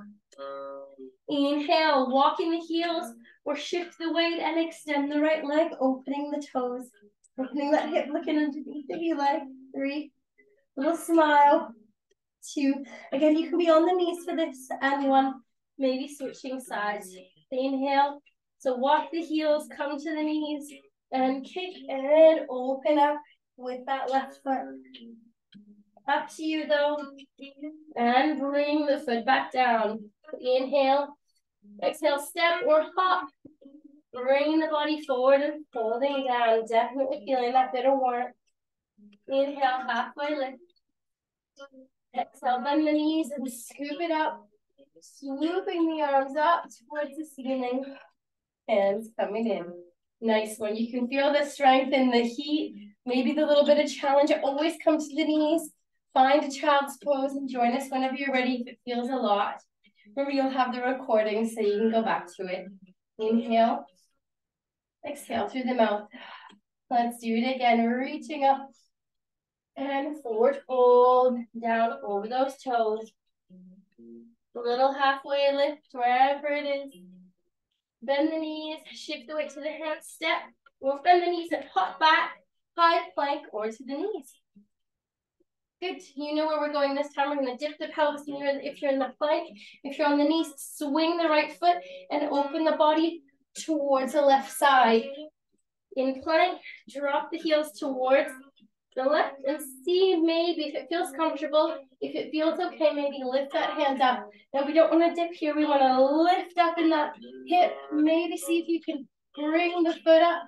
Inhale, walking the heels, or shift the weight and extend the right leg, opening the toes, opening that hip, looking underneath the leg. Three, little smile. Two, again, you can be on the knees for this, and one, maybe switching sides. Inhale, so walk the heels, come to the knees, and kick and open up with that left foot. Up to you though. And bring the foot back down. Inhale. Exhale, step or hop. Bringing the body forward and folding down. Definitely feeling that bit of warmth. Inhale, halfway lift. Exhale, bend the knees and scoop it up. Swooping the arms up towards the ceiling hands coming in. Nice one. You can feel the strength and the heat, maybe the little bit of challenge. Always come to the knees. Find a child's pose and join us whenever you're ready if it feels a lot. Remember, you'll have the recording so you can go back to it. Inhale. Exhale through the mouth. Let's do it again. Reaching up and forward fold down over those toes. A little halfway lift, wherever it is. Bend the knees, shift the weight to the hands, step. We'll bend the knees and hop back, high plank or to the knees. Good, you know where we're going this time. We're gonna dip the pelvis in if you're in the plank. If you're on the knees, swing the right foot and open the body towards the left side. In plank, drop the heels towards the left and see maybe if it feels comfortable, if it feels okay, maybe lift that hand up. Now we don't want to dip here. We want to lift up in that hip. Maybe see if you can bring the foot up.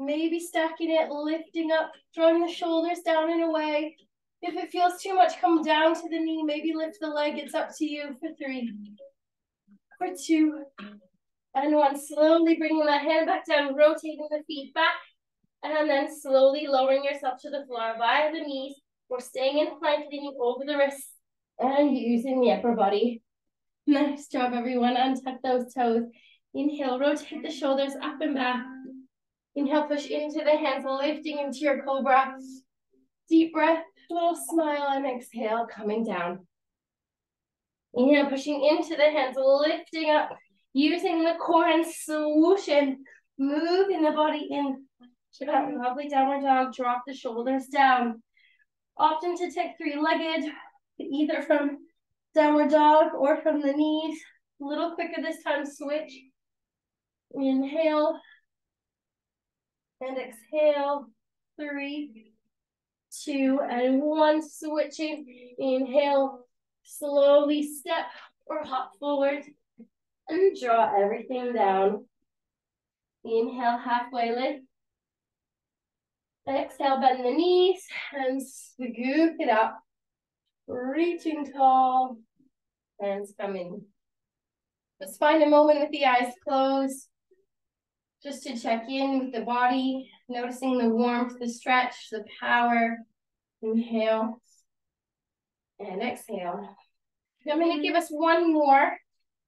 Maybe stacking it, lifting up, drawing the shoulders down and away. If it feels too much, come down to the knee. Maybe lift the leg. It's up to you for three, for two, and one. Slowly bringing that hand back down, rotating the feet back and then slowly lowering yourself to the floor via the knees or staying in plank, leaning over the wrists and using the upper body. Nice job, everyone. Untuck those toes. Inhale, rotate the shoulders up and back. Inhale, push into the hands, lifting into your cobra. Deep breath, little smile, and exhale, coming down. Inhale, pushing into the hands, lifting up, using the core and swooshing, moving the body in that lovely downward dog, drop the shoulders down. Often to take three-legged, either from downward dog or from the knees. A little quicker this time, switch. Inhale. And exhale. Three, two, and one. Switching. Inhale. Slowly step or hop forward. And draw everything down. Inhale, halfway lift. Exhale, bend the knees and scoop it up. Reaching tall. Hands coming. Just find a moment with the eyes closed. Just to check in with the body, noticing the warmth, the stretch, the power. Inhale and exhale. I'm going to give us one more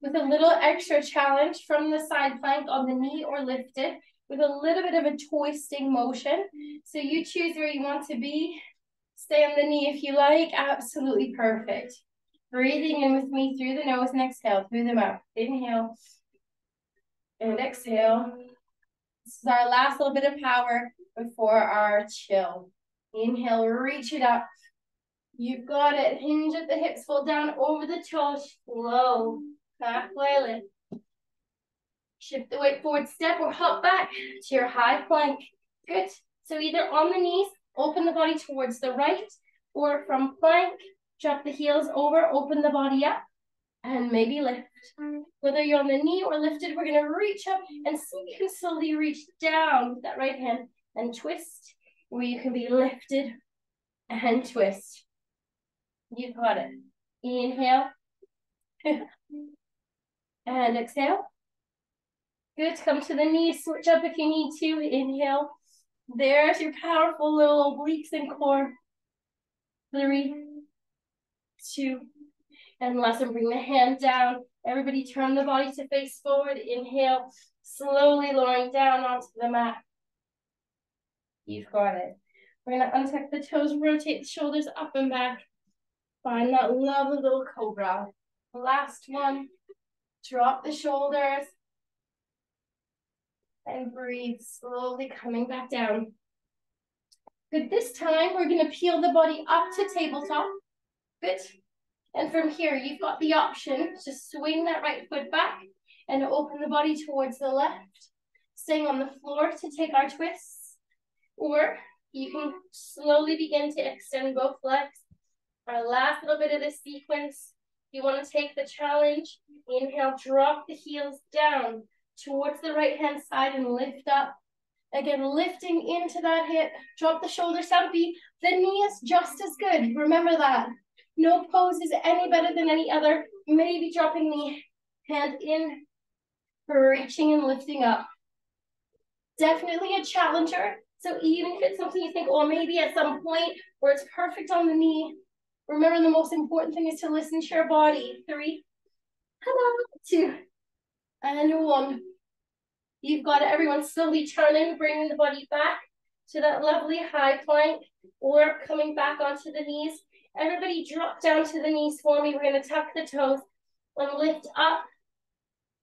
with a little extra challenge from the side plank on the knee or lifted with a little bit of a twisting motion. So you choose where you want to be. Stay on the knee if you like. Absolutely perfect. Breathing in with me through the nose and exhale through the mouth. Inhale and exhale. This is our last little bit of power before our chill. Inhale, reach it up. You've got it. Hinge at the hips, fold down over the toes. Slow. Halfway lift. Shift the weight forward, step or hop back to your high plank. Good. So either on the knees, open the body towards the right, or from plank, drop the heels over, open the body up, and maybe lift. Whether you're on the knee or lifted, we're gonna reach up and see if you can slowly reach down with that right hand and twist, or you can be lifted and twist. You've got it. Inhale. [LAUGHS] and exhale. Good, come to the knees, switch up if you need to. Inhale. There's your powerful little obliques and core. Three, two, and last bring the hand down. Everybody turn the body to face forward. Inhale, slowly lowering down onto the mat. You've got it. We're gonna untuck the toes, rotate the shoulders up and back. Find that lovely little cobra. Last one. Drop the shoulders, and breathe, slowly coming back down. Good, this time we're gonna peel the body up to tabletop. Good. And from here, you've got the option to swing that right foot back and open the body towards the left, staying on the floor to take our twists. Or you can slowly begin to extend both legs. Our last little bit of this sequence, you wanna take the challenge, inhale, drop the heels down, towards the right hand side and lift up. Again, lifting into that hip, drop the shoulders be the knee is just as good. Remember that. No pose is any better than any other. Maybe dropping the hand in, reaching and lifting up. Definitely a challenger. So even if it's something you think, well, maybe at some point where it's perfect on the knee, remember the most important thing is to listen to your body. Three, hello, two, and one. You've got everyone slowly turning, bringing the body back to that lovely high plank or coming back onto the knees Everybody drop down to the knees for me. We're going to tuck the toes and lift up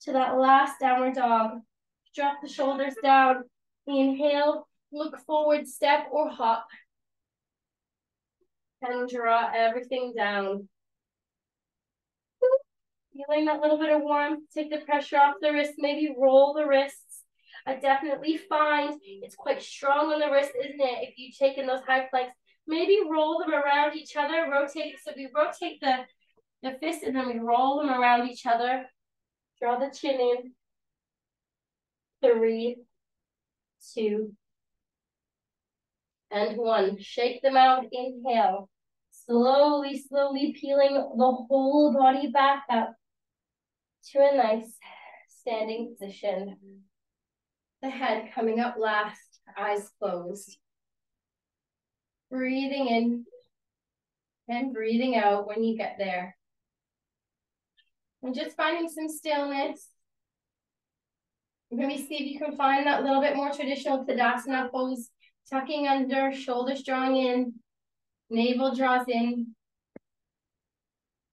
to that last downward dog. Drop the shoulders down. Inhale, look forward, step or hop. And draw everything down. Feeling that little bit of warmth, take the pressure off the wrist, maybe roll the wrists. I definitely find it's quite strong on the wrist, isn't it? If you take in those high planks, maybe roll them around each other, rotate. So we rotate the, the fist and then we roll them around each other. Draw the chin in. Three, two, and one. Shake them out. Inhale. Slowly, slowly peeling the whole body back up to a nice standing position. The head coming up last, eyes closed. Breathing in and breathing out when you get there. And just finding some stillness. Maybe see if you can find that little bit more traditional Tadasana pose. Tucking under, shoulders drawing in, navel draws in.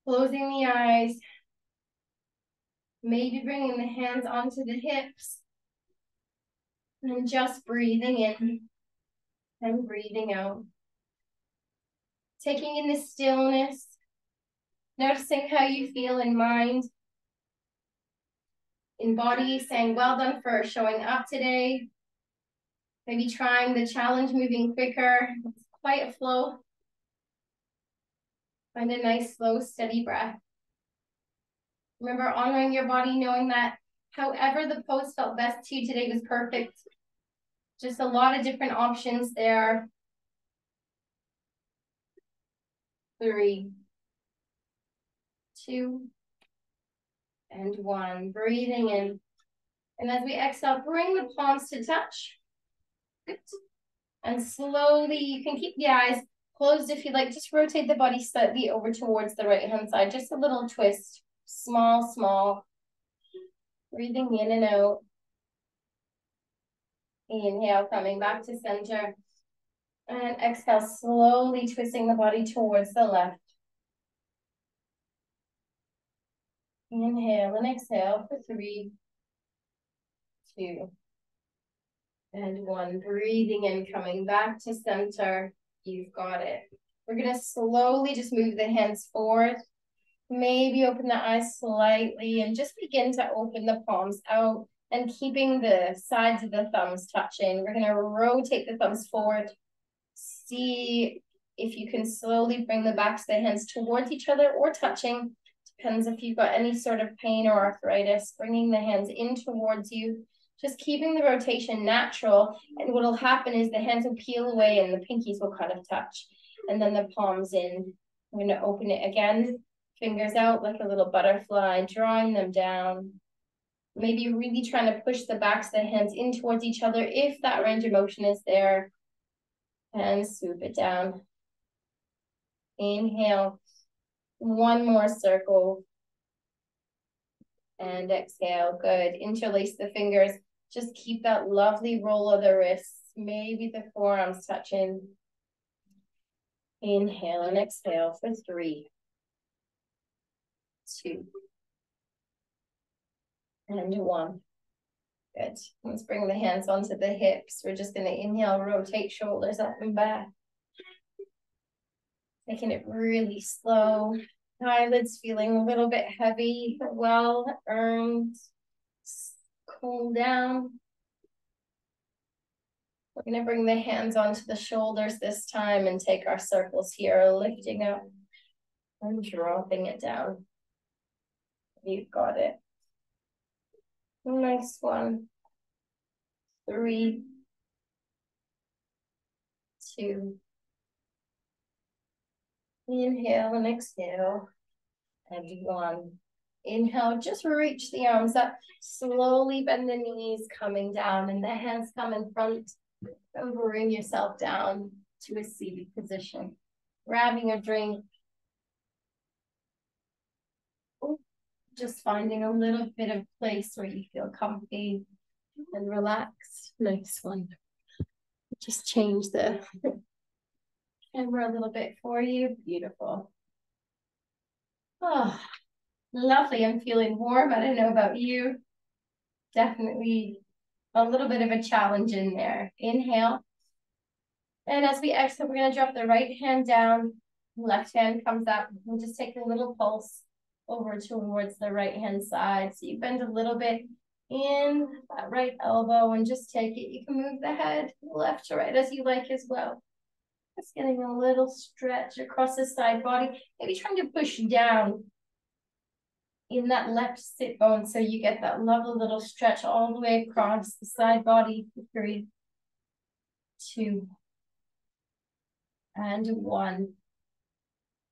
Closing the eyes. Maybe bringing the hands onto the hips. And just breathing in and breathing out. Taking in the stillness. Noticing how you feel in mind. In body, saying well done for showing up today. Maybe trying the challenge, moving quicker. It's quite a flow. Find a nice, slow, steady breath. Remember honoring your body, knowing that however the pose felt best to you today was perfect. Just a lot of different options there. Three, two, and one. Breathing in. And as we exhale, bring the palms to touch. Good. And slowly, you can keep the eyes closed if you like. Just rotate the body slightly over towards the right hand side. Just a little twist. Small, small. Breathing in and out. Inhale, coming back to center. And exhale, slowly twisting the body towards the left. Inhale and exhale for three, two, and one. Breathing in, coming back to center. You've got it. We're going to slowly just move the hands forward. Maybe open the eyes slightly and just begin to open the palms out and keeping the sides of the thumbs touching. We're going to rotate the thumbs forward. See if you can slowly bring the backs of the hands towards each other or touching. Depends if you've got any sort of pain or arthritis. Bringing the hands in towards you just keeping the rotation natural. And what'll happen is the hands will peel away and the pinkies will kind of touch. And then the palms in. I'm going to open it again. Fingers out like a little butterfly, drawing them down. Maybe really trying to push the backs of the hands in towards each other if that range of motion is there. And swoop it down. Inhale. One more circle. And exhale. Good. Interlace the fingers. Just keep that lovely roll of the wrists, maybe the forearms touching. Inhale and exhale for three, two, and one. Good. Let's bring the hands onto the hips. We're just going to inhale, rotate shoulders up and back. Making it really slow. Eyelids feeling a little bit heavy, well earned cool down. We're going to bring the hands onto the shoulders this time and take our circles here, lifting up and dropping it down. You've got it. Nice one. Three, two, inhale and exhale, and one. Inhale, just reach the arms up. Slowly bend the knees coming down and the hands come in front bring yourself down to a seated position. Grabbing a drink. Just finding a little bit of place where you feel comfy and relaxed. Nice one. Just change the [LAUGHS] camera a little bit for you. Beautiful. Oh, lovely. I'm feeling warm. I don't know about you. Definitely a little bit of a challenge in there. Inhale. And as we exhale, we're going to drop the right hand down. Left hand comes up. We'll just take a little pulse over towards the right hand side. So you bend a little bit in that right elbow and just take it. You can move the head left to right as you like as well. Just getting a little stretch across the side body. Maybe trying to push down in that left sit bone so you get that lovely little stretch all the way across the side body. Three, two, and one.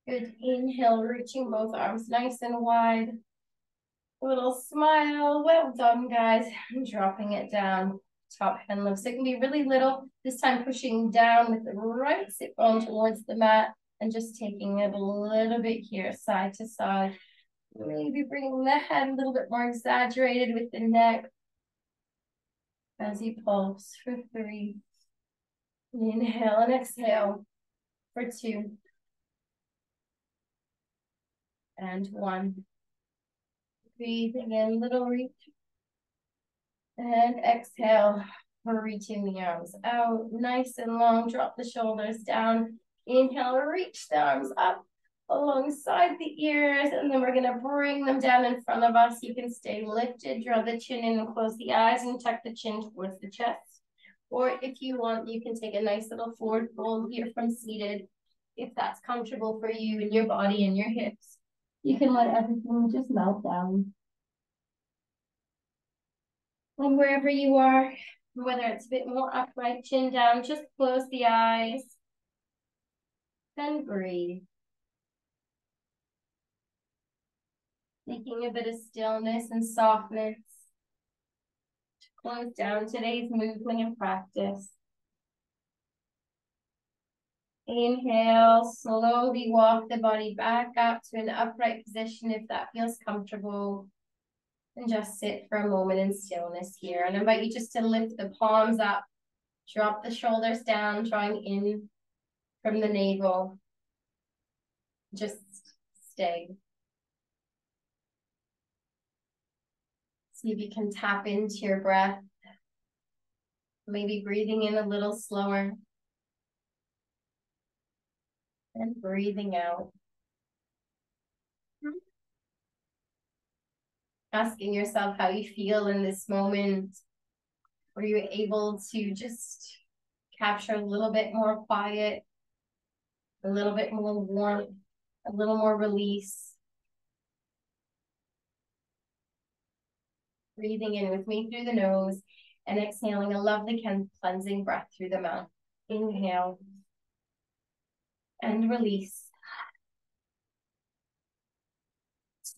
Good inhale, reaching both arms nice and wide. Little smile. Well done, guys. I'm dropping it down. Top hand lifts. It can be really little. This time pushing down with the right sit bone towards the mat and just taking it a little bit here, side to side. Maybe bringing the head a little bit more exaggerated with the neck as you pulse for three. Inhale and exhale for two. And one. Breathing in, little reach. And exhale, we're reaching the arms out. Nice and long, drop the shoulders down. Inhale, reach the arms up alongside the ears, and then we're gonna bring them down in front of us. You can stay lifted, draw the chin in and close the eyes and tuck the chin towards the chest. Or if you want, you can take a nice little forward fold here from seated, if that's comfortable for you and your body and your hips. You can let everything just melt down. And wherever you are, whether it's a bit more upright, chin down, just close the eyes. Then breathe. Taking a bit of stillness and softness to close down today's movement and practice. Inhale, slowly walk the body back up to an upright position if that feels comfortable. And just sit for a moment in stillness here. And I invite you just to lift the palms up, drop the shoulders down, drawing in from the navel. Just stay. See if you can tap into your breath. Maybe breathing in a little slower. And breathing out. Mm-hmm. Asking yourself how you feel in this moment. Were you able to just capture a little bit more quiet, a little bit more warmth, a little more release? breathing in with me through the nose and exhaling a lovely cleansing breath through the mouth. Inhale and release.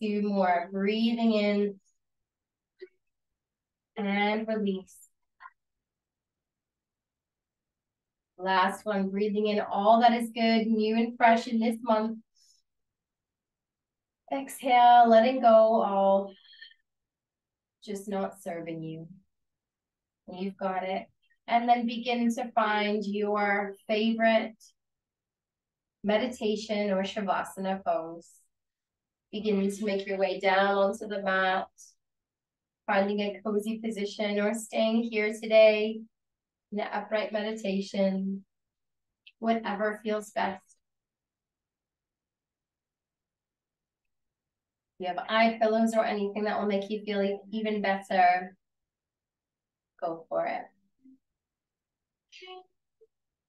Two more, breathing in and release. Last one, breathing in all that is good, new and fresh in this month. Exhale, letting go all just not serving you. You've got it. And then begin to find your favorite meditation or Shavasana pose. Beginning to make your way down onto the mat, finding a cozy position or staying here today in an upright meditation, whatever feels best. If you have eye pillows or anything that will make you feel even better, go for it.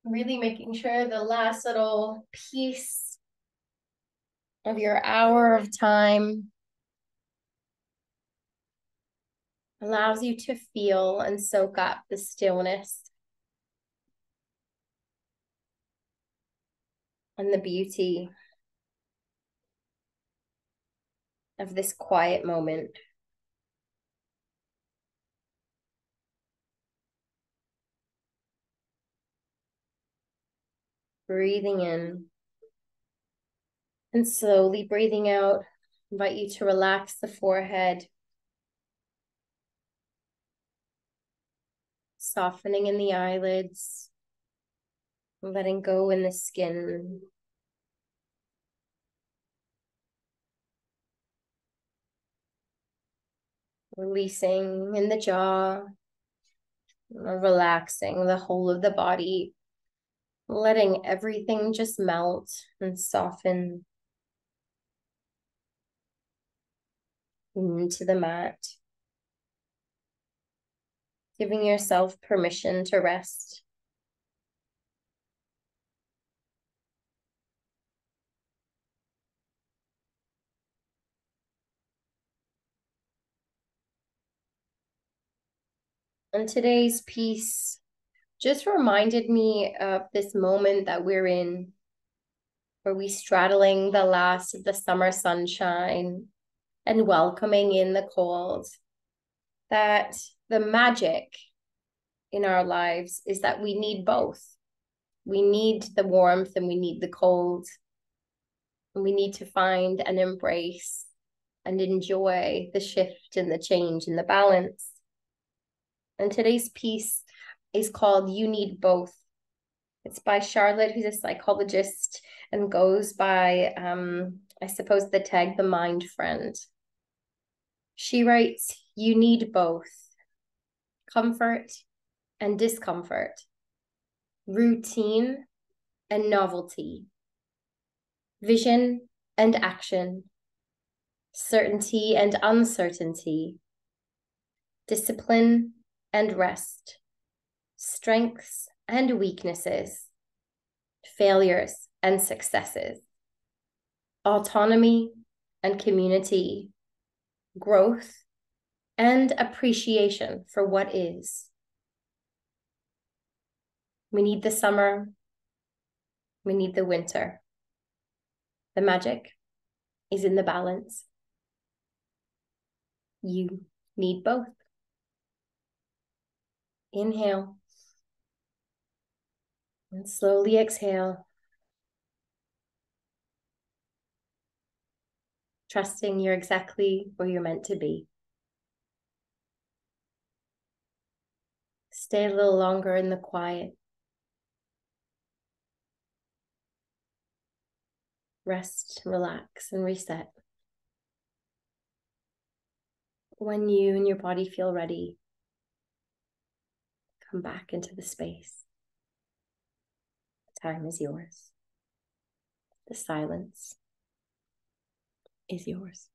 Really mm-hmm. making sure the last little piece of your hour of time allows you to feel and soak up the stillness and the beauty of this quiet moment. Breathing in and slowly breathing out. Invite you to relax the forehead, softening in the eyelids, letting go in the skin. Releasing in the jaw, relaxing the whole of the body, letting everything just melt and soften into the mat. Giving yourself permission to rest. And today's piece just reminded me of this moment that we're in, where we straddling the last of the summer sunshine and welcoming in the cold. That the magic in our lives is that we need both. We need the warmth and we need the cold. And we need to find and embrace and enjoy the shift and the change and the balance. And today's piece is called You Need Both. It's by Charlotte, who's a psychologist and goes by, um, I suppose, the tag The Mind Friend. She writes, You need both comfort and discomfort, routine and novelty, vision and action, certainty and uncertainty, discipline and rest, strengths and weaknesses, failures and successes, autonomy and community, growth and appreciation for what is. We need the summer. We need the winter. The magic is in the balance. You need both. Inhale. And slowly exhale. Trusting you're exactly where you're meant to be. Stay a little longer in the quiet. Rest, relax, and reset. When you and your body feel ready, come back into the space. Time is yours. The silence is yours.